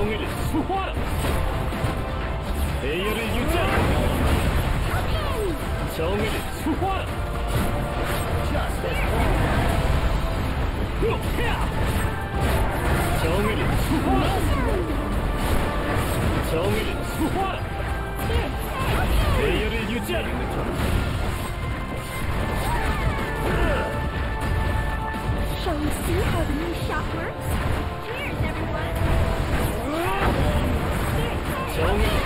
Даунгили, Сухора! Эйеры Юцер! Даунгили, Сухора! Даунгили, Сухора! Даунгили, Сухора! Эйеры Юцер! show me.